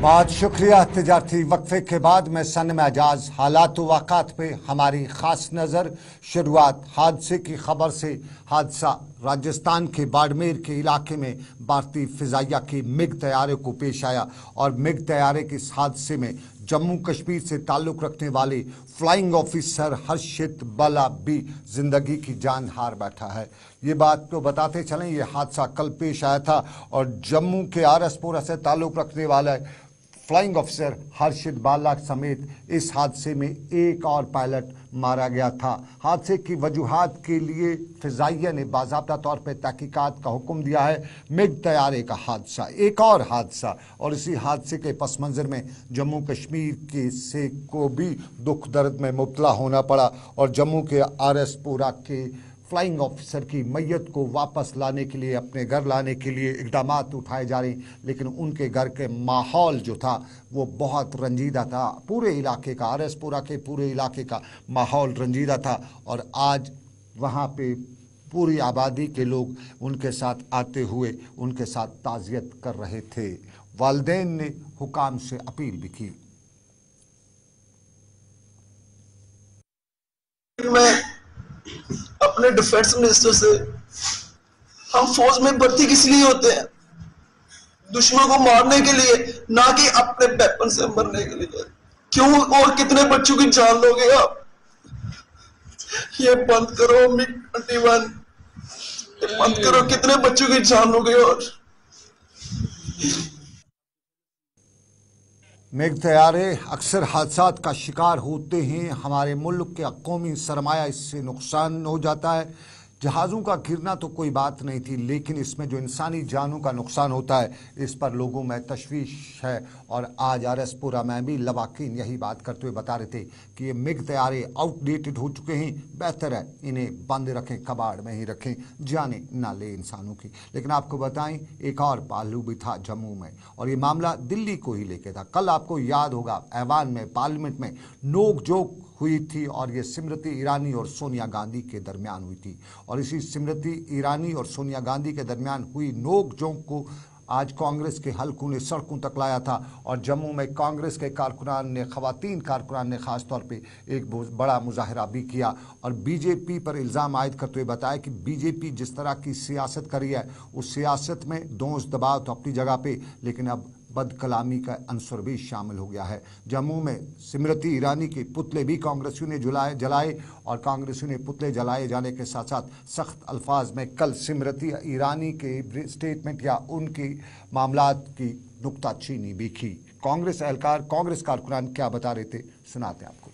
बहुत शुक्रिया तजारती वक्फे के बाद मैं में एजाज हालात वाक़ात पे हमारी ख़ास नज़र शुरुआत हादसे की खबर से हादसा राजस्थान के बाड़मेर के इलाके में भारतीय फ़िज़ाइया के मिग तैयारे को पेश आया और मिग तैयारे के इस हादसे में जम्मू कश्मीर से ताल्लुक़ रखने वाले फ्लाइंग ऑफिसर हर्षित बला भी ज़िंदगी की जान हार बैठा है। ये बात तो बताते चलें, ये हादसा कल पेश आया था और जम्मू के आर एसपोरा से ताल्लुक़ रखने वाला फ्लाइंग ऑफिसर हर्षित बाला समेत इस हादसे में एक और पायलट मारा गया था। हादसे की वजूहत के लिए फिजाइया ने बाबा तौर पर तहकीकात का हुक्म दिया है। मिग तैयारे का हादसा, एक और हादसा और इसी हादसे के पस मंज़र में जम्मू कश्मीर के से को भी दुख दर्द में मुबला होना पड़ा और जम्मू के आर एस पुरा के फ्लाइंग ऑफिसर की मैयत को वापस लाने के लिए, अपने घर लाने के लिए इकदाम उठाए जा रहे लेकिन उनके घर के माहौल जो था, वो बहुत रंजीदा था। पूरे इलाके का आर पुरा के पूरे इलाके का माहौल रंजीदा था। और आज वहाँ पे पूरी आबादी के लोग उनके साथ आते हुए, उनके साथ ताज़ियत कर रहे थे। वालदेन ने हुकाम से अपील भी की। अपने डिफेंस मिनिस्टर से, हम फौज में भर्ती किस लिए होते हैं? दुश्मन को मारने के लिए, ना कि अपने वेपन से मरने के लिए। क्यों और कितने बच्चों की जान लोगे आप? ये बंद करो मिग ट्वेंटी वन बंद करो, कितने बच्चों की जान लोगे और? मेघ तैयारे अक्सर हादसा का शिकार होते हैं। हमारे मुल्क के कौमी सरमाया इससे नुकसान हो जाता है। जहाज़ों का गिरना तो कोई बात नहीं थी, लेकिन इसमें जो इंसानी जानों का नुकसान होता है, इस पर लोगों में तशवीश है। और आज आर एस पुरा में भी लवाकिन यही बात करते हुए बता रहे थे कि ये मिग तैयारे आउटडेटेड हो चुके हैं, बेहतर है, इन्हें बंद रखें, कबाड़ में ही रखें, जाने ना ले इंसानों की। लेकिन आपको बताएँ, एक और पालू भी था जम्मू में, और ये मामला दिल्ली को ही लेके था। कल आपको याद होगा, ऐवान में, पार्लियामेंट में नोक जोक हुई थी और ये स्मृति ईरानी और सोनिया गांधी के दरमियान हुई थी। और इसी स्मृति ईरानी और सोनिया गांधी के दरमियान हुई नोक जोंक को आज कांग्रेस के हलकों ने सड़कों तक लाया था। और जम्मू में कांग्रेस के कारकुनान ने, खवतिन कारकुनान ने ख़ास तौर पे एक बड़ा मुजाहरा भी किया। और बीजेपी पर इल्ज़ाम आयद करते हुए बताया कि बीजेपी जिस तरह की सियासत करी है, उस सियासत में दोष दबाव तो अपनी जगह पे, लेकिन अब बदकलामी का अंसर भी शामिल हो गया है। जम्मू में स्मृति ईरानी के पुतले भी कांग्रेसियों ने जुलाए जलाए और कांग्रेसियों ने पुतले जलाए जाने के साथ साथ सख्त अल्फाज में कल स्मृति ईरानी के स्टेटमेंट या उनकी मामला की नुकताचीनी भी की। कांग्रेस एहलकार कांग्रेस कारकुनान क्या बता रहे थे? सुनाते हैं आपको।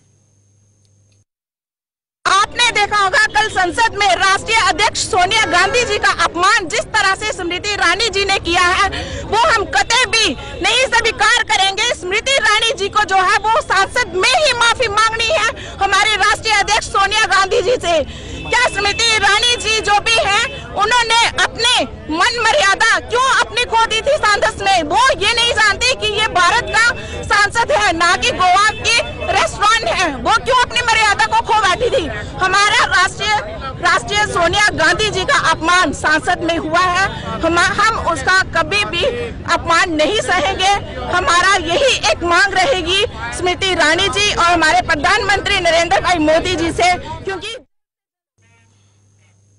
आपने देखा होगा, कल संसद में राष्ट्रीय अध्यक्ष सोनिया गांधी जी का अपमान जिस तरह से स्मृति ईरानी जी ने किया है, वो हम कते भी नहीं स्वीकार करेंगे। स्मृति ईरानी जी को जो है, वो सांसद में ही माफ़ी मांगनी है हमारे राष्ट्रीय अध्यक्ष सोनिया गांधी जी से। क्या स्मृति ईरानी जी जो भी है, उन्होंने अपने मन मर्यादा क्यों अपनी खो दी थी सांसद में? वो ये नहीं जानती कि ये भारत का सांसद है, ना कि गोवा की रेस्टोरेंट है। वो क्यों अपनी को खो बैठी थी। हमारा राष्ट्रीय राष्ट्रीय सोनिया गांधी जी का अपमान सांसद में हुआ है। हम हम उसका कभी भी अपमान नहीं सहेंगे। हमारा यही एक मांग रहेगी, स्मृति ईरानी जी और हमारे प्रधानमंत्री नरेंद्र भाई मोदी जी से, क्योंकि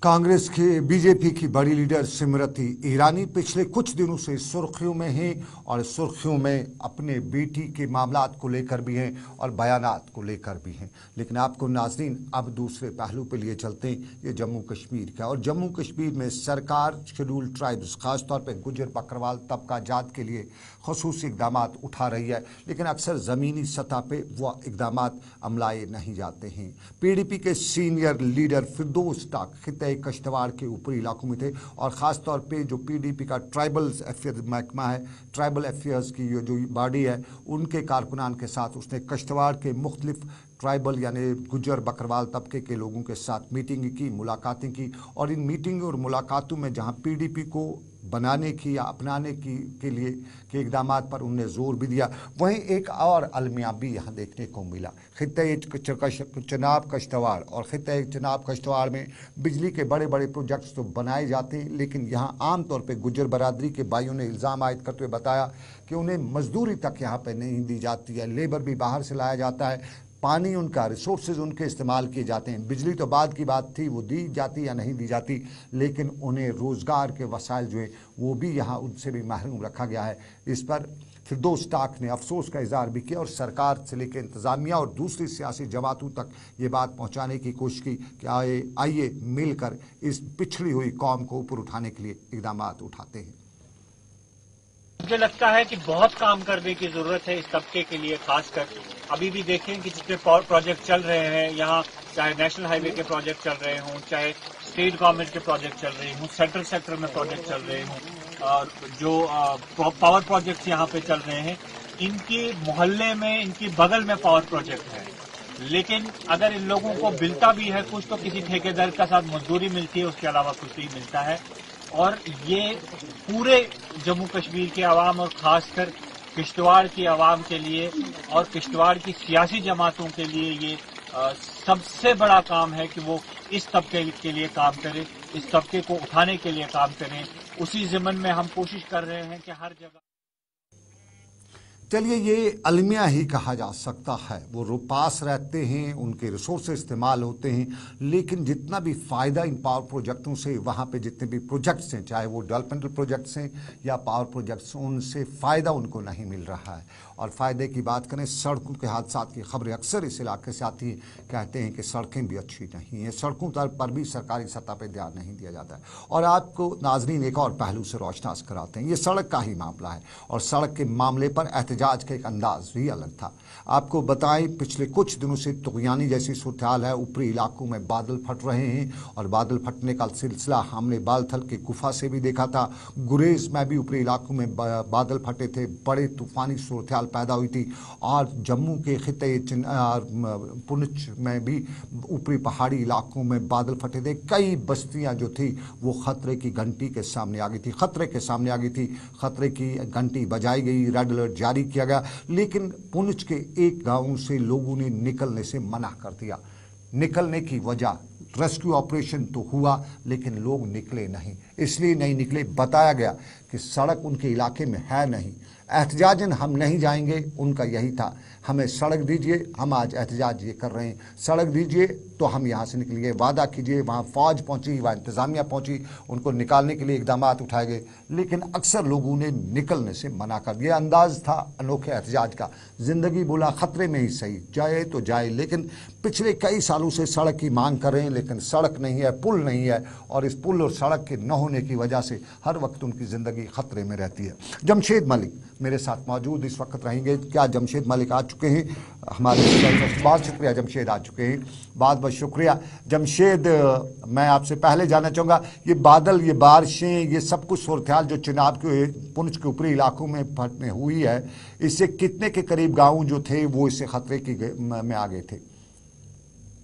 कांग्रेस के बीजेपी की बड़ी लीडर स्मृति ईरानी पिछले कुछ दिनों से सुर्खियों में हैं और सुर्खियों में अपने बेटी के मामला को लेकर भी हैं और बयानात को लेकर भी हैं। लेकिन आपको नाजरीन, अब दूसरे पहलू पे लिए चलते हैं। ये जम्मू कश्मीर का और जम्मू कश्मीर में सरकार शेड्यूल ट्राइब्स, खासतौर पर गुजर बकरवाल तबका जात के लिए खसूस इकदाम उठा रही है, लेकिन अक्सर ज़मीनी सतह पर वह इकदाम अमलाए नहीं जाते हैं। पी डी पी के सीनियर लीडर फिरदोस टाक खत्े कश्तवाड़ के ऊपरी इलाकों में थे, और ख़ास तौर पर जो पी डी पी का ट्राइबल अफेयर महकमा है ट्राइबल अफेयर्स की जो बॉडी है, उनके कारकुनान के साथ उसने कश्तवाड़ के मुख्तलिफ़ ट्राइबल यानी गुजर बकरवाल तबके के लोगों के साथ मीटिंग की, मुलाकातें की और इन मीटिंग और मुलाकातों में जहाँ पीडीपी को बनाने की या अपनाने की, के लिए, के इकदाम पर उनने ज़ोर भी दिया, वहीं एक और अलमिया भी यहाँ देखने को मिला। खत्े चनाब कश्तवाड़ और खत्े चनाब कश्तवाड़ में बिजली के बड़े बड़े प्रोजेक्ट्स तो बनाए जाते हैं, लेकिन यहाँ आम तौर पर गुजर बरदरी के भाइयों ने इल्ज़ाम आयद करते हुए बताया कि उन्हें मजदूरी तक यहाँ पर नहीं दी जाती है, लेबर भी बाहर से लाया जाता है। पानी उनका रिसोर्सेज उनके इस्तेमाल किए जाते हैं। बिजली तो बाद की बात थी, वो दी जाती या नहीं दी जाती, लेकिन उन्हें रोज़गार के वसाइल जो हैं, वो भी यहाँ उनसे भी महरूम रखा गया है। इस पर फिर दो स्टाक ने अफसोस का इजहार भी किया और सरकार से लेकर इंतज़ामिया और दूसरी सियासी जमातों तक ये बात पहुँचाने की कोशिश की कि आए, आइए मिलकर इस पिछड़ी हुई कौम को ऊपर उठाने के लिए इकदाम उठाते हैं। मुझे लगता है कि बहुत काम करने की ज़रूरत है इस तबके के लिए, खासकर अभी भी देखें कि जितने प्रोजेक्ट चल रहे हैं, यहाँ चाहे नेशनल हाईवे के प्रोजेक्ट चल रहे हों, चाहे स्टेट गवर्नमेंट के प्रोजेक्ट चल रहे हों सेंट्रल सेक्टर में प्रोजेक्ट चल रहे हों, और जो पावर प्रोजेक्ट्स यहाँ पे चल रहे हैं, इनके मोहल्ले में, इनकी बगल में पावर प्रोजेक्ट है। लेकिन अगर इन लोगों को मिलता भी है कुछ तो किसी ठेकेदार का साथ मजदूरी मिलती है, उसके अलावा कुछ नहीं मिलता है। और ये पूरे जम्मू कश्मीर के आवाम और खासकर किश्तवाड़ की आवाम के लिए और किश्तवाड़ की सियासी जमातों के लिए ये सबसे बड़ा काम है कि वो इस तबके के लिए काम करें, इस तबके को उठाने के लिए काम करें। उसी जमन में हम कोशिश कर रहे हैं कि हर जगह चलिए, ये अलमिया ही कहा जा सकता है। वो पास रहते हैं, उनके रिसोर्स इस्तेमाल होते हैं, लेकिन जितना भी फ़ायदा इन पावर प्रोजेक्टों से, वहाँ पे जितने भी प्रोजेक्ट्स हैं, चाहे वो डेवलपमेंटल प्रोजेक्ट्स हैं या पावर प्रोजेक्ट्स, उनसे फ़ायदा उनको नहीं मिल रहा है। और फ़ायदे की बात करें, सड़कों के हादसा की खबरें अक्सर इस इलाके से आती हैं कहते हैं कि सड़कें भी अच्छी नहीं हैं। सड़कों पर भी सरकारी सतह पर ध्यान नहीं दिया जाता है। और आपको नाजरीन एक और पहलू से रोशनास कराते हैं। ये सड़क का ही मामला है। और सड़क के मामले पर एहतजाज का एक अंदाज भी अलग था। आपको बताएँ, पिछले कुछ दिनों से तुगयानी जैसी सूरत है। ऊपरी इलाकों में बादल फट रहे हैं और बादल फटने का सिलसिला हमने बालथल के गुफा से भी देखा था। गुरेज में भी ऊपरी इलाकों में बादल फटे थे। बड़े तूफानी सूरत पैदा हुई थी। और जम्मू के खत्े पुंछ में भी ऊपरी पहाड़ी इलाकों में बादल फटे थे। कई बस्तियाँ जो थी, वो खतरे की घंटी के सामने आ गई थी। खतरे के सामने आ गई थी। खतरे की घंटी बजाई गई। रेड अलर्ट जारी किया गया। लेकिन पुंछ के एक गाँव से लोगों ने निकलने से मना कर दिया। निकलने की वजह रेस्क्यू ऑपरेशन तो हुआ, लेकिन लोग निकले नहीं। इसलिए नहीं निकले, बताया गया कि सड़क उनके इलाके में है नहीं। एहतजाजन हम नहीं जाएँगे, उनका यही था। हमें सड़क दीजिए, हम आज एहतजाज ये कर रहे हैं। सड़क दीजिए तो हम यहाँ से निकलेंगे वादा कीजिए, वहाँ फ़ौज पहुँची, वहाँ इंतज़ामिया पहुँची, उनको निकालने के लिए इकदाम उठाए गए। लेकिन अक्सर लोगों ने निकलने से मना कर दिया। अंदाज था अनोखे एहतजाज का। ज़िंदगी बोला, ख़तरे में ही सही। जाए तो जाए, लेकिन पिछले कई सालों से सड़क की मांग कर रहे हैं, लेकिन सड़क नहीं है, पुल नहीं है। और इस पुल और सड़क के न होने की वजह से हर वक्त उनकी ज़िंदगी ख़तरे में रहती है। जमशेद मलिक मेरे साथ मौजूद इस वक्त रहेंगे। क्या जमशेद मलिक आ चुके हैं। हमारे बहुत शुक्रिया जमशेद, आ चुके हैं। बहुत बहुत शुक्रिया। जमशेद, मैं आपसे पहले जानना चाहूँगा, ये बादल, ये बारिशें, ये सब कुछ सूरत जो चुनाव के पुंछ के ऊपरी इलाकों में फटने हुई है, इससे कितने के करीब गाँव जो थे, वो इससे खतरे की में आ गए थे?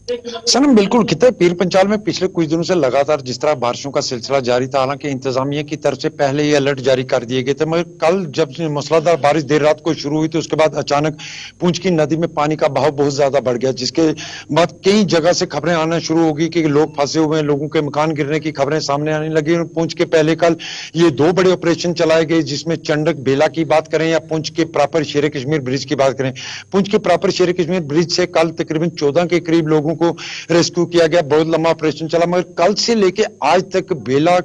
सनम, बिल्कुल कितने पीर पंचाल में पिछले कुछ दिनों से लगातार जिस तरह बारिशों का सिलसिला जारी था, हालाँकि इंतजामिया की तरफ़ से पहले ही अलर्ट जारी कर दिए गए थे, मगर कल जब मूसलाधार बारिश देर रात को शुरू हुई तो उसके बाद अचानक पुंछ की नदी में पानी का बहाव बहुत ज़्यादा बढ़ गया, जिसके बाद कई जगह से खबरें आना शुरू होगी कि लोग फंसे हुए हैं, लोगों के मकान गिरने की खबरें सामने आने लगी पूंछ के पहले कल ये दो बड़े ऑपरेशन चलाए गए, जिसमें चंडक बेला की बात करें या पुंछ के प्रॉपर शेर कश्मीर ब्रिज की बात करें। पुंछ के प्रॉपर शेर कश्मीर ब्रिज से कल तकरीबन चौदह के करीब लोगों लोगों को रेस्क्यू किया गया, बहुत लंबा ऑपरेशन चला, मगर कल से लेके आज तक बेला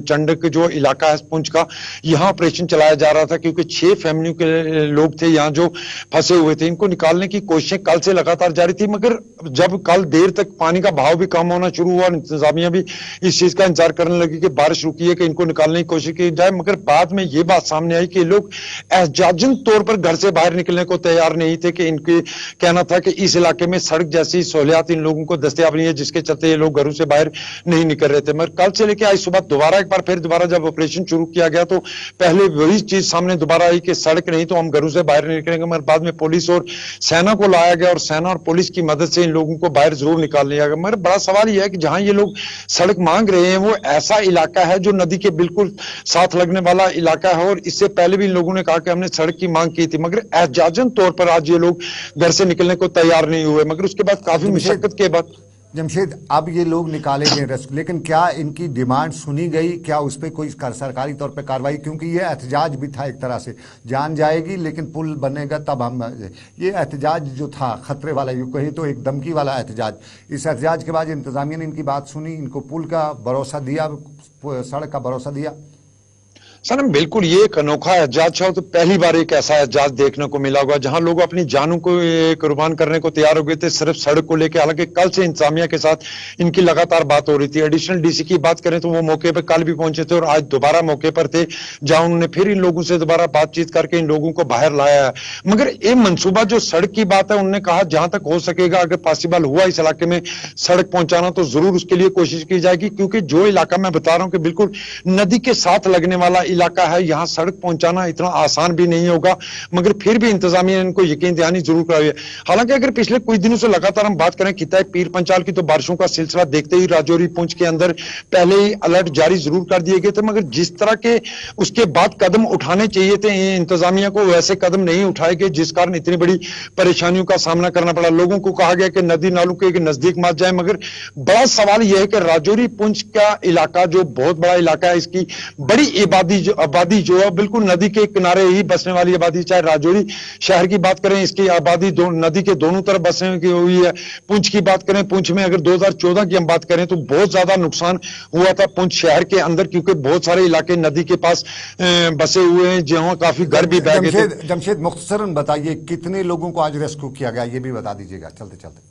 चंडक जो इलाका है, पुंछ का, यहाँ ऑपरेशन चलाया जा रहा था, क्योंकि छह फैमिली के लोग थे यहाँ जो फंसे हुए थे। इनको निकालने की कोशिशें कल से लगातार जारी थी, मगर जब कल देर तक पानी का भाव भी कम होना शुरू हुआ इंतजामिया भी इस चीज़ का इंतज़ार करने लगी कि बारिश रुकी है कि इनको निकालने की कोशिश की जाए, मगर बाद में ये बात सामने आई कि लोग एहजाजन तौर पर घर से बाहर निकलने को तैयार नहीं थे, कि इनके कहना था कि इस इलाके में सड़क जैसी सहूलियात इन लोगों को दस्तियाब नहीं है, जिसके चलते ये लोग घरों से बाहर नहीं निकल रहे थे। मगर कल से लेकर आज सुबह दोबारा एक बार फिर दोबारा जब ऑपरेशन शुरू किया गया तो पहले वही चीज़ सामने दोबारा आई कि सड़क नहीं तो हम घरों से बाहर निकलेंगे। मगर बाद में पुलिस और सेना को लाया गया और सेना और पुलिस की मदद से इन लोगों को बाहर ज़रूर निकाल लिया गया। मगर बड़ा सवाल यह है कि जहाँ ये लोग सड़क मांग रहे हैं, वो ऐसा इलाका है जो नदी के बिल्कुल साथ लगने वाला इलाका है, और इससे पहले भी इन लोगों ने कहा कि हमने सड़क की मांग की थी। मगर एहजाजन तौर पर आज ये लोग घर से निकलने को तैयार नहीं हुए। मगर उसके बाद काफ़ी मुशक्कत के बाद। जमशेद, अब ये लोग निकाले गए रेस्क्यू लेकिन क्या इनकी डिमांड सुनी गई? क्या उस पर कोई सरकारी तौर पे कार्रवाई? क्योंकि ये एहतजाज भी था एक तरह से। जान जाएगी, लेकिन पुल बनेगा तब हम ये एहतजाज जो था, खतरे वाला, यू कहीं तो एक धमकी वाला एहतजाज। इस एहतजाज के बाद इंतजामिया ने इनकी बात सुनी, इनको पुल का भरोसा दिया, सड़क का भरोसा दिया। सनम बिल्कुल ये एक अनोखा एहजाज था तो पहली बार एक ऐसा एहजाज देखने को मिला होगा जहाँ लोग अपनी जानों को कुर्बान करने को तैयार हो गए थे, सिर्फ़ सड़क को लेकर हालाँकि कल से इंतजामिया के साथ इनकी लगातार बात हो रही थी। एडिशनल डीसी की बात करें तो वो मौके पर कल भी पहुँचे थे और आज दोबारा मौके पर थे, जहाँ उन्होंने फिर इन लोगों से दोबारा बातचीत करके इन लोगों को बाहर लाया है। मगर ये मनसूबा जो सड़क की बात है उन्होंने कहा जहाँ तक हो सकेगा, अगर पॉसिबल हुआ इस इलाके में सड़क पहुंचाना तो ज़रूर उसके लिए कोशिश की जाएगी, क्योंकि जो इलाका मैं बता रहा हूँ कि बिल्कुल नदी के साथ लगने वाला इलाका है, यहाँ सड़क पहुंचाना इतना आसान भी नहीं होगा, मगर फिर भी इंतजामिया इनको यकीन दहानी ज़रूर कराई है। हालाँकि अगर पिछले कुछ दिनों से लगातार हम बात करें कितना पीर पंचाल की तो बारिशों का सिलसिला देखते ही राजौरी पुंछ के अंदर पहले ही अलर्ट जारी ज़रूर कर दिए गए थे, मगर जिस तरह के उसके बाद कदम उठाने चाहिए थे इंतजामिया को वैसे कदम नहीं उठाए गए, जिस कारण इतनी बड़ी परेशानियों का सामना करना पड़ा। लोगों को कहा गया कि नदी नालों के नज़दीक मत जाए, मगर बड़ा सवाल यह है कि राजौरी पुंछ का इलाका जो बहुत बड़ा इलाका है, इसकी बड़ी इबादी जो आबादी जो है, बिल्कुल नदी के किनारे ही बसने वाली आबादी, चाहे राजौरी शहर की बात करें, इसकी आबादी नदी के दोनों तरफ़ बसने की हुई है। पुंछ की बात करें, पुंछ में अगर 2014 की हम बात करें तो बहुत ज़्यादा नुकसान हुआ था पुंछ शहर के अंदर, क्योंकि बहुत सारे इलाके नदी के पास बसे हुए हैं, जहाँ काफ़ी घर भी बह गए जमशेद मुख्तसरन बताइए, कितने लोगों को आज रेस्क्यू किया गया, ये भी बता दीजिएगा। चलते चलते।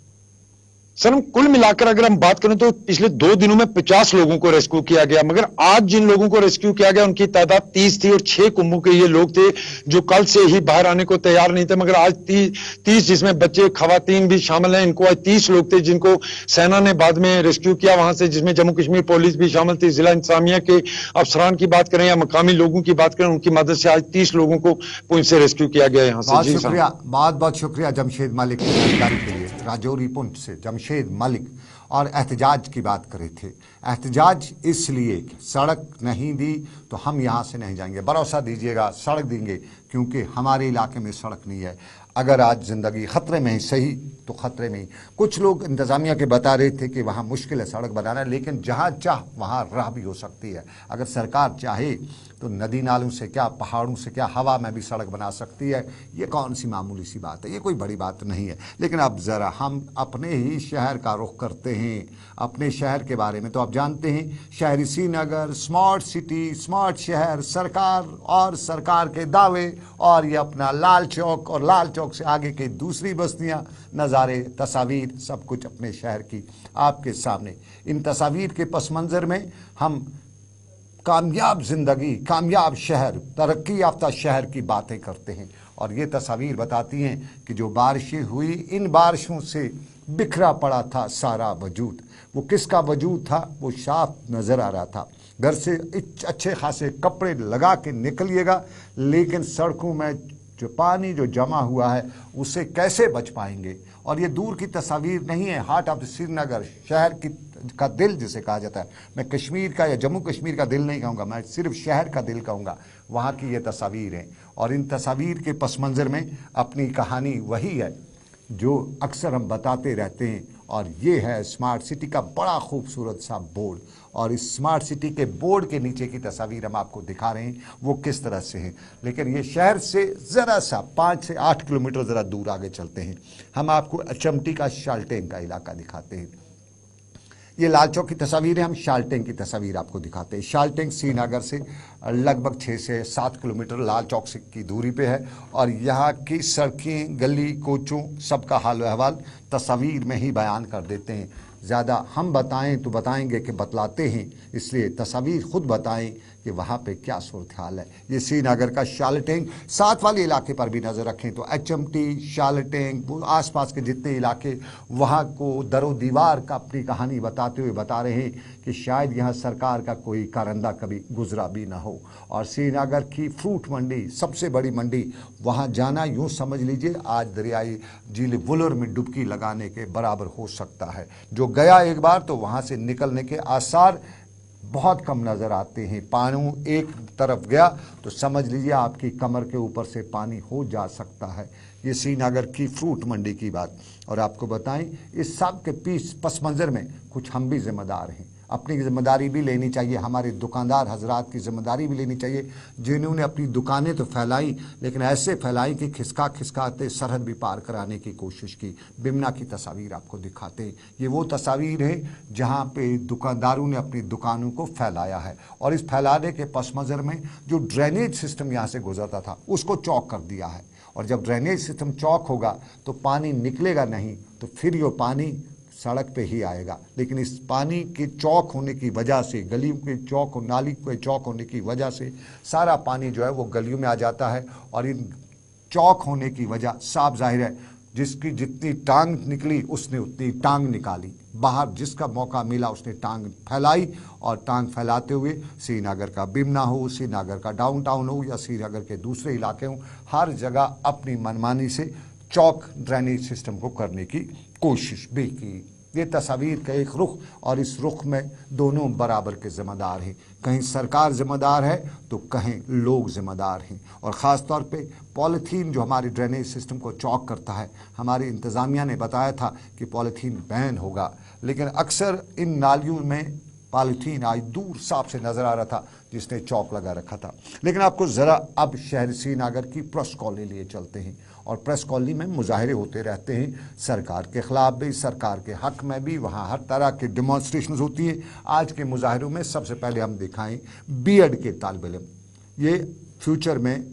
सर हम कुल मिलाकर अगर हम बात करें तो पिछले दो दिनों में 50 लोगों को रेस्क्यू किया गया मगर आज जिन लोगों को रेस्क्यू किया गया उनकी तादाद 30 थी और छह कुंभों के ये लोग थे जो कल से ही बाहर आने को तैयार नहीं थे मगर आज ती, 30 जिसमें बच्चे खवातीन भी शामिल हैं इनको आज 30 लोग थे जिनको सेना ने बाद में रेस्क्यू किया वहाँ से जिसमें जम्मू कश्मीर पुलिस भी शामिल थी। जिला इंतजामिया के अफसरान की बात करें या मकामी लोगों की बात करें उनकी मदद से आज तीस लोगों को पुंछ से रेस्क्यू किया गया यहाँ से। बहुत बहुत बहुत शुक्रिया जमशेद मालिक की जानकारी के लिए। राजौरी पुंछ से जमशेद मलिक और एहतजाज की बात करे थे। एहतजाज इसलिए सड़क नहीं दी तो हम यहाँ से नहीं जाएँगे। भरोसा दीजिएगा, सड़क देंगे, क्योंकि हमारे इलाके में सड़क नहीं है। अगर आज ज़िंदगी ख़तरे में ही सही तो ख़तरे में ही। कुछ लोग इंतज़ामिया के बता रहे थे कि वहाँ मुश्किल है सड़क बनाना, लेकिन जहाँ चाह, वहाँ राह भी हो सकती है। अगर सरकार चाहे तो नदी नालों से क्या, पहाड़ों से क्या, हवा में भी सड़क बना सकती है? ये कौन सी मामूली सी बात है? ये कोई बड़ी बात नहीं है। लेकिन अब ज़रा हम अपने ही शहर का रुख करते हैं। अपने शहर के बारे में तो आप जानते हैं, शहरी श्रीनगर स्मार्ट सिटी स्मार्ट शहर, सरकार और सरकार के दावे और ये अपना लाल चौक और लाल चौक से आगे की दूसरी बस्तियाँ, नज़ारे, तस्वीर, सब कुछ अपने शहर की आपके सामने। इन तस्वीर के पस मंज़र में हम कामयाब ज़िंदगी, कामयाब शहर, तरक्की याफ्ता शहर की बातें करते हैं। और ये तस्वीर बताती हैं कि जो बारिशें हुई, इन बारिशों से बिखरा पड़ा था सारा वजूद। वो किसका वजूद था? वो साफ़ नज़र आ रहा था। घर से अच्छे खासे कपड़े लगा के निकलिएगा, लेकिन सड़कों में जो पानी जो जमा हुआ है उससे कैसे बच पाएँगे? और ये दूर की तस्वीर नहीं है। हार्ट ऑफ़ श्रीनगर शहर की का दिल जिसे कहा जाता है। मैं कश्मीर का या जम्मू कश्मीर का दिल नहीं कहूँगा, मैं सिर्फ़ शहर का दिल कहूँगा। वहाँ की ये तस्वीर हैं। और इन तस्वीर के पस मंज़र में अपनी कहानी वही है, जो अक्सर हम बताते रहते हैं। और ये है स्मार्ट सिटी का बड़ा खूबसूरत सा बोर्ड। और इस स्मार्ट सिटी के बोर्ड के नीचे की तस्वीर हम आपको दिखा रहे हैं, वो किस तरह से हैं। लेकिन ये शहर से ज़रा सा, पाँच से आठ किलोमीटर ज़रा दूर आगे चलते हैं। हम आपको चमटी का शाल्टेन का इलाका दिखाते हैं। ये लाल चौक की तस्वीर हम शालटेंग की तस्वीर आपको दिखाते हैं। शालटेंग श्रीनगर से लगभग छः से सात किलोमीटर लाल चौक से की दूरी पे है और यहाँ की सड़कें, गली, कोचों, सबका हाल अहवाल तस्वीर में ही बयान कर देते हैं। ज़्यादा हम बताएँ तो बताएँगे कि बतलाते हैं, इसलिए तस्वीर खुद बताएँ कि वहाँ पे क्या सूरत हाल है। ये श्रीनगर का शालटेंग, साथ वाले इलाके पर भी नज़र रखें तो एच एम टी शालटेंग आसपास के जितने इलाके, वहाँ को दरो दीवार का अपनी कहानी बताते हुए बता रहे हैं कि शायद यहाँ सरकार का कोई कारंदा कभी गुजरा भी ना हो। और श्रीनगर की फ्रूट मंडी, सबसे बड़ी मंडी, वहाँ जाना यूँ समझ लीजिए, आज दरियाई झील वुलर में डुबकी लगाने के बराबर हो सकता है। जो गया एक बार तो वहाँ से निकलने के आसार बहुत कम नज़र आते हैं। पानी एक तरफ़ गया तो समझ लीजिए आपकी कमर के ऊपर से पानी हो जा सकता है। ये श्रीनगर की फ्रूट मंडी की बात, और आपको बताएँ, इस सब के पीस पस मंज़र में कुछ हम भी जिम्मेदार हैं। अपनी ज़िम्मेदारी भी लेनी चाहिए। हमारे दुकानदार हजरात की ज़िम्मेदारी भी लेनी चाहिए। जिन्होंने अपनी दुकानें तो फैलाई, लेकिन ऐसे फैलाई कि खिसका खिसकाते सरहद भी पार कराने की कोशिश की। बिमना की तस्वीर आपको दिखाते ये वो तस्वीर है जहाँ पे दुकानदारों ने अपनी दुकानों को फैलाया है। और इस फैलाने के पस में जो ड्रेनेज सिस्टम यहाँ से गुजरता था, उसको चौक कर दिया है। और जब ड्रेनेज सिस्टम चौक होगा तो पानी निकलेगा नहीं तो फिर ये पानी सड़क पे ही आएगा। लेकिन इस पानी के चौक होने की वजह से, गलियों के चौक नाली के चौक होने की वजह से सारा पानी जो है वो गलियों में आ जाता है और इन चौक होने की वजह साफ़ ज़ाहिर है, जिसकी जितनी टांग निकली उसने उतनी टांग निकाली। बाहर जिसका मौका मिला उसने टांग फैलाई और टांग फैलाते हुए श्रीनगर का बिमना हो, श्रीनगर का डाउनटाउन हो या श्रीनगर के दूसरे इलाके हों, हर जगह अपनी मनमानी से चौक ड्रेनेज सिस्टम को करने की कोशिश भी की। ये तस्वीर का एक रुख और इस रुख में दोनों बराबर के ज़िम्मेदार हैं। कहीं सरकार ज़िम्मेदार है तो कहीं लोग ज़िम्मेदार हैं। और ख़ास तौर पे पॉलीथीन जो हमारे ड्रेनेज सिस्टम को चौक करता है, हमारी इंतज़ामिया ने बताया था कि पॉलीथीन बैन होगा। लेकिन अक्सर इन नालियों में पॉलीथीन आज दूर साफ़ से नज़र आ रहा था, जिसने चौक लगा रखा था। लेकिन आपको ज़रा अब शहर श्रीनगर की प्रेस कॉलोनी लिए चलते हैं। और प्रेस कॉलोनी में मुजाहरे होते रहते हैं। सरकार के ख़िलाफ़ भी, सरकार के हक में भी, वहाँ हर तरह के डिमॉन्स्ट्रेशन होती हैं। आज के मुजाहरों में सबसे पहले हम दिखाएँ बीएड के तालब इलम ये फ्यूचर में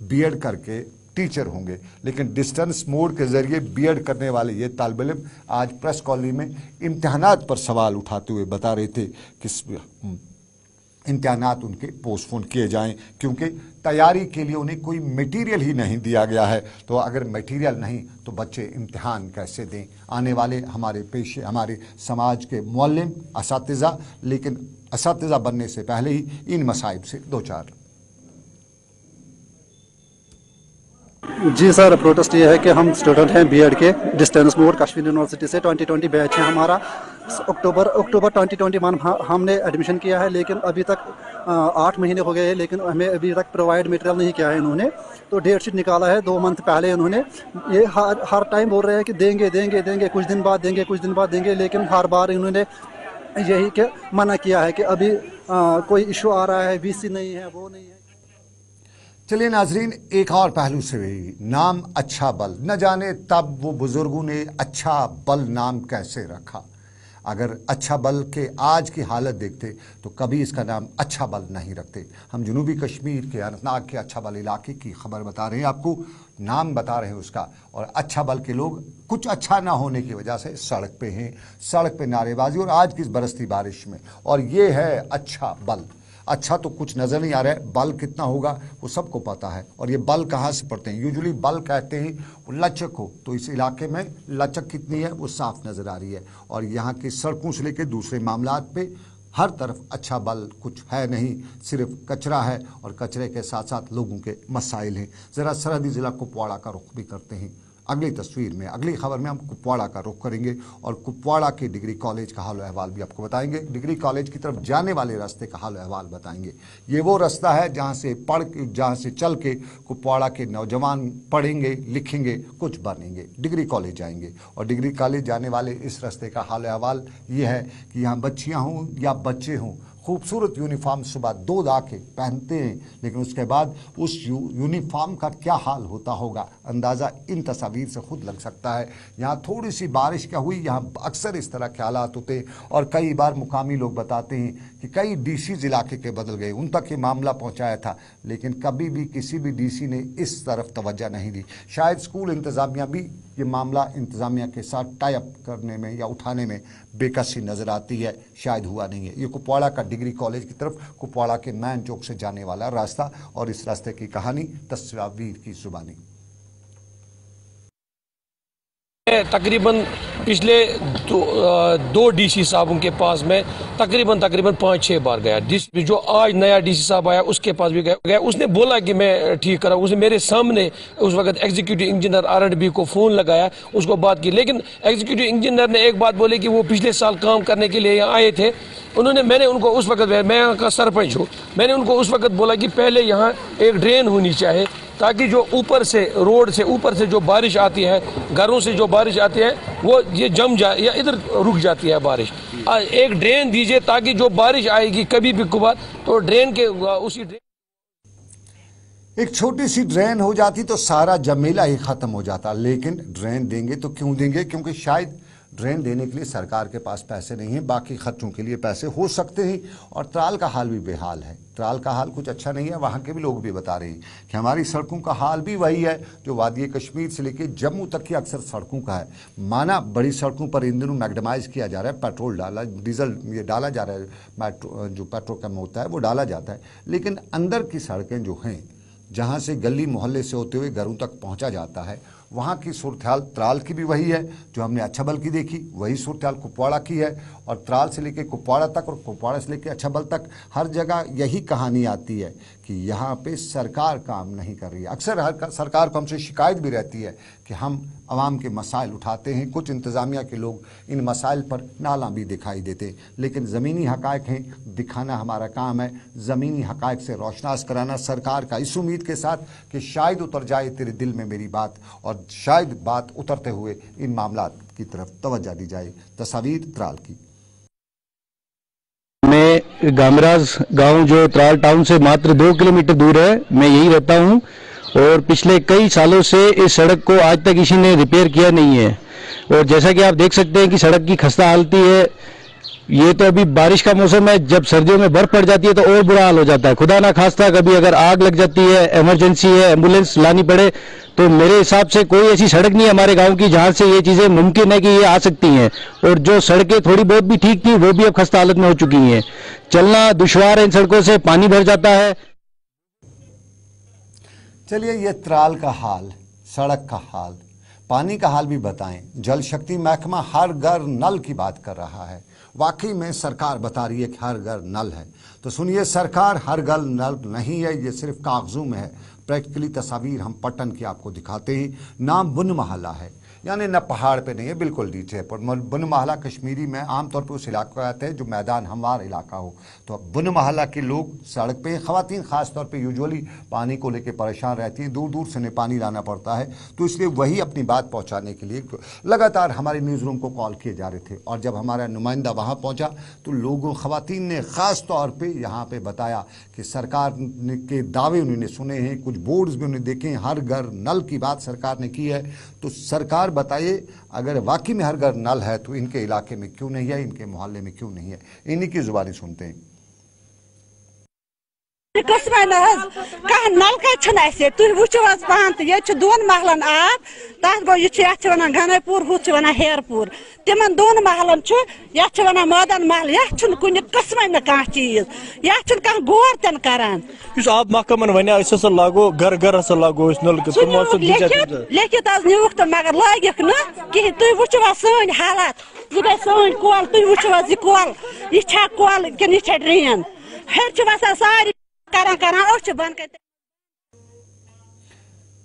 बीएड करके टीचर होंगे, लेकिन डिस्टेंस मोड के ज़रिए बीएड करने वाले ये तालब इलम आज प्रेस कॉलोनी में इम्तहान पर सवाल उठाते हुए बता रहे थे कि इम्तहानात उनके पोस्टफोन किए जाएँ, क्योंकि तैयारी के लिए उन्हें कोई मटेरियल ही नहीं दिया गया है। तो अगर मटेरियल नहीं तो बच्चे इम्तहान कैसे दें? आने वाले हमारे पेशे, हमारे समाज के मौलम इस लेकिन इस बनने से पहले ही इन मसाइब से दो चार जी सर प्रोटेस्ट ये है कि हम स्टूडेंट हैं बीएड के डिस्टेंस मोड कश्मीर यूनिवर्सिटी से 2020 बैच है हमारा। अक्टूबर अक्टूबर 2021 हमने एडमिशन किया है लेकिन अभी तक आठ महीने हो गए हैं लेकिन हमें अभी तक प्रोवाइड मटेरियल नहीं किया है इन्होंने। तो डेट शीट निकाला है दो मंथ पहले इन्होंने। ये हर हर टाइम बोल रहे हैं कि देंगे देंगे देंगे कुछ दिन बाद देंगे कुछ दिन बाद देंगे लेकिन हर बार इन्होंने यही के मना किया है कि अभी आ, कोई इशू आ रहा है वीसी नहीं है वो नहीं है। चलिए नाजरीन, एक और पहलू से भी। नाम अच्छा बल। न जाने तब वो बुज़ुर्गों ने अच्छा बल नाम कैसे रखा। अगर अच्छा बल के आज की हालत देखते तो कभी इसका नाम अच्छा बल नहीं रखते। हम जनूबी कश्मीर के अनंतनाग के अच्छा बल इलाके की खबर बता रहे हैं आपको। नाम बता रहे हैं उसका। और अच्छा बल के लोग कुछ अच्छा ना होने की वजह से सड़क पे हैं, सड़क पे नारेबाजी और आज की इस बरसती बारिश में। और ये है अच्छा बल। अच्छा तो कुछ नज़र नहीं आ रहा है, बल कितना होगा, वो सबको पता है। और ये बल कहाँ से पड़ते हैं? यूजुअली बल कहते हैं लचक हो तो इस इलाके में लचक कितनी है, वो साफ़ नज़र आ रही है। और यहाँ की सड़कों से लेकर दूसरे मामला पे हर तरफ़ अच्छा बल कुछ है नहीं, सिर्फ़ कचरा है। और कचरे के साथ साथ लोगों के मसाइल हैं। ज़रा सरहदी ज़िला कुपवाड़ा का रुख भी करते हैं। अगली तस्वीर में, अगली खबर में हम कुपवाड़ा का रुख करेंगे और कुपवाड़ा के डिग्री कॉलेज का हाल अहवाल भी आपको बताएँगे। डिग्री कॉलेज की तरफ़ जाने वाले रास्ते का हाल अहवाल बताएँगे। ये वो रास्ता है जहाँ से पढ़ जहाँ से चल के कुपवाड़ा के नौजवान पढ़ेंगे, लिखेंगे, कुछ बनेंगे। डिग्री कॉलेज जाएँगे और डिग्री कॉलेज जाने वाले इस रास्ते का हाल अहवाल ये है कि यहाँ बच्चियाँ हों या बच्चे हों खूबसूरत यूनिफॉर्म सुबह दो दा के पहनते हैं लेकिन उसके बाद उस यू, यूनिफॉर्म का क्या हाल होता होगा? अंदाज़ा इन तस्वीर से खुद लग सकता है। यहाँ थोड़ी सी बारिश क्या हुई? यहाँ अक्सर इस तरह के हालात होते हैं और कई बार मुकामी लोग बताते हैं कि कई डी सी इलाके के बदल गए। उन तक ये मामला पहुँचाया था लेकिन कभी भी किसी भी डी सी ने इस तरफ़ तवज्जा नहीं दी। शायद स्कूल इंतज़ामिया भी ये मामला इंतज़ामिया के साथ टाइप करने में या उठाने में बेकसी नज़र आती है। शायद हुआ नहीं है। ये कुपवाड़ा का डिग्री कॉलेज की तरफ़ कुपवाड़ा के मैन चौक से जाने वाला रास्ता और इस रास्ते की कहानी तस्वीर की जुबानी। तकरीबन पिछले दो, दो डीसी साहबों के पास में तकरीबन तकरीबन पाँच छः बार गया। जो आज नया डीसी साहब आया उसके पास भी गया गया। उसने बोला कि मैं ठीक करा। उसने मेरे सामने उस वक्त एग्जीक्यूटिव इंजीनियर आर बी को फ़ोन लगाया उसको बात की। लेकिन एग्जीक्यूटिव इंजीनियर ने एक बात बोली कि वो पिछले साल काम करने के लिए यहाँ आए थे। उन्होंने मैंने उनको उस वक्त मैं यहाँ का सरपंच हूँ। मैंने उनको उस वक्त बोला कि पहले यहाँ एक ड्रेन होनी चाहिए। ताकि जो ऊपर से, रोड से, ऊपर से जो बारिश आती है, घरों से जो बारिश आती है, वो ये जम जाए या इधर रुक जाती है बारिश। एक ड्रेन दीजिए ताकि जो बारिश आएगी कभी भी कुबार तो ड्रेन के उसी ड्रेन एक छोटी सी ड्रेन हो जाती तो सारा जमेला ही खत्म हो जाता, लेकिन ड्रेन देंगे तो क्यों देंगे? क्योंकि शायद ड्रेन देने के लिए सरकार के पास पैसे नहीं है, बाकी खर्चों के लिए पैसे हो सकते हैं, और त्राल का हाल भी बेहाल है। त्राल का हाल कुछ अच्छा नहीं है, वहाँ के भी लोग भी बता रहे हैं कि हमारी सड़कों का हाल भी वही है, जो वादी कश्मीर से लेकर जम्मू तक की अक्सर सड़कों का है। माना बड़ी सड़कों पर इन दिनों मैगडमाइज किया जा रहा है, पेट्रोल डाला, डीजल ये डाला जा रहा है, मेट्रो, जो पेट्रोकम होता है, वो डाला जाता है। लेकिन अंदर की सड़कें जो हैं, जहाँ से गली मोहल्ले से होते हुए घरों तक पहुँचा जाता है वहाँ की सूरत त्राल की भी वही है, जो हमने अच्छाबल की देखी, वही सूरत कुपवाड़ा की है, और त्राल से लेकर कुपवाड़ा तक और कुपवाड़ा से लेकर अच्छाबल तक हर जगह यही कहानी आती है कि यहाँ पे सरकार काम नहीं कर रही है। अक्सर हर सरकार को हमसे शिकायत भी रहती है कि हम आवाम के मसाइल उठाते हैं, कुछ इंतज़ामिया के लोग इन मसाइल पर नाला भी दिखाई देते। लेकिन ज़मीनी हकायक हैं, दिखाना हमारा काम है। ज़मीनी हकायक से रोशनास कराना सरकार का इस उम्मीद के साथ कि शायद उतर जाए तेरे दिल में मेरी बात, और शायद बात उतरते हुए इन मामला की तरफ़ तवज्जा दी जाए। तस्वीर त्राल की। मैं गामराज गाँव जो त्राल टाउन से मात्र दो किलोमीटर दूर है, मैं यही रहता हूँ और पिछले कई सालों से इस सड़क को आज तक किसी ने रिपेयर किया नहीं है। और जैसा कि आप देख सकते हैं कि सड़क की खस्ता हालती है। ये तो अभी बारिश का मौसम है, जब सर्दियों में बर्फ़ पड़ जाती है तो और बुरा हाल हो जाता है। खुदा ना खास्ता, कभी अगर आग लग जाती है इमरजेंसी है एंबुलेंस लानी पड़े तो मेरे हिसाब से कोई ऐसी सड़क नहीं हमारे गाँव की, जहाँ से ये चीज़ें मुमकिन है कि ये आ सकती हैं। और जो सड़कें थोड़ी बहुत भी ठीक थी, वो भी अब खस्ता हालत में हो चुकी हैं। चलना दुश्वार है इन सड़कों से, पानी भर जाता है। चलिए, ये त्राल का हाल, सड़क का हाल। पानी का हाल भी बताएँ। जल शक्ति महकमा हर घर नल की बात कर रहा है। वाकई में सरकार बता रही है कि हर घर नल है। तो सुनिए, सरकार हर घर नल नहीं है, ये सिर्फ़ कागजों में है। प्रैक्टिकली तस्वीर हम पटन की आपको दिखाते हैं। नाम बुन महला है, यानी न पहाड़ पे नहीं है, बिल्कुल नीचे पर बुन महला कश्मीरी में आमतौर पर उस इलाके को आते हैं जो मैदान, हमवार इलाका हो। तो अब बुन महला के लोग सड़क पे खातन ख़ास तौर पे यूजुअली पानी को लेकर परेशान रहती हैं। दूर दूर से उन्हें पानी लाना पड़ता है। तो इसलिए वही अपनी बात पहुँचाने के लिए लगातार हमारे न्यूज़ रूम को कॉल किए जा रहे थे। और जब हमारा नुमाइंदा वहाँ पहुँचा तो लोगों खातन ने ख़ास तौर पर यहाँ पर बताया कि सरकार के दावे उन्होंने सुने हैं, कुछ बोर्ड्स भी उन्हें देखे हैं। हर घर नल की बात सरकार ने की है। तो सरकार बताइए, अगर वाकई में हर घर नल है तो इनके इलाके में क्यों नहीं है, इनके मोहल्ले में क्यों नहीं है? इन्हीं की जुबानी सुनते हैं। कस्में कह नलका तुम वो पान तो ये दोन महलन आब। तथ गो ये वन गनपुर हु वन हेरपुर। तिम दोन महलन वन मदन महल ये कुन कस्में ना कह चीज़? ये कह गौर तन करान? आब महकमन वन लागो घर घर हसा लागो लिखित आज नुक तो मगर लगिक न कहें तुम वो सन हालत। यह गई सन कल तुम वो यह कल यह कल कि यह ड्रेन हेर वसान सारी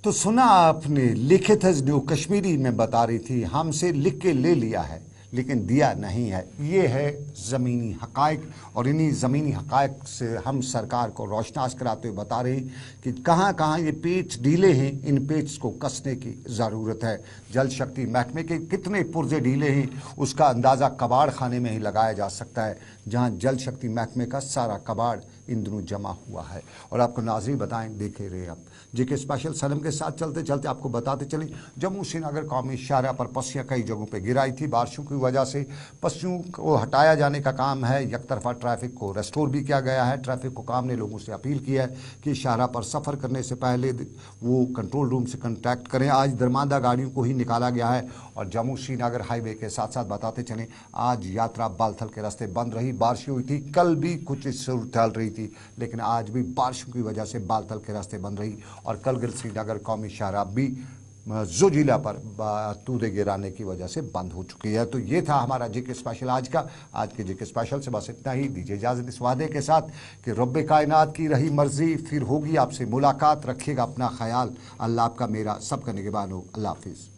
तो सुना आपने, लिखित न्यू कश्मीरी में बता रही थी, हमसे लिख के ले लिया है, लेकिन दिया नहीं है। ये है ज़मीनी हकायक, और इन्हीं ज़मीनी हकायक से हम सरकार को रोशनास कराते हुए बता रहे कि कहाँ कहाँ ये पेच ढीले हैं, इन पेच को कसने की ज़रूरत है। जल शक्ति महकमे के कितने पुर्जे ढीले हैं, उसका अंदाज़ा कबाड़ खाने में ही लगाया जा सकता है, जहाँ जल शक्ति महकमे का सारा कबाड़ इन दिनों जमा हुआ है। और आपको नाजरी बताएँ देखे रहे अब जेके स्पेशल सनम के साथ चलते चलते आपको बताते चलें, जम्मू श्रीनगर कौमी शाहरा पर पस्सियाँ कई जगहों पर गिराई थी, बारिशों की वजह से पस्सियों को हटाया जाने का काम है। एक तरफा ट्रैफ़िक को रेस्टोर भी किया गया है। ट्रैफ़िक को काम ने लोगों से अपील की है कि शाहरा पर सफ़र करने से पहले वो कंट्रोल रूम से कंटैक्ट करें। आज दरमांदा गाड़ियों को ही निकाला गया है और जम्मू श्रीनगर हाईवे के साथ साथ बताते चलें, आज यात्रा बालथल के रास्ते बंद रही, बारिश हुई थी, कल भी कुछ सूरत रही थी, लेकिन आज भी बारिशों की वजह से बालथल के रास्ते बंद रही और कलगिर श्रीनगर कौमी शाहरा भी जो जिला पर तूदे गिराने की वजह से बंद हो चुकी है। तो ये था हमारा जेके स्पेशल आज का। आज के जेके स्पेशल से बस इतना ही। दीजिए इजाज़त इस वादे के साथ कि रब कायनात की रही मर्ज़ी फिर होगी आपसे मुलाकात। रखिएगा अपना ख्याल। अल्लाह आपका मेरा, सब का के हो। अल्लाह हाफिज़।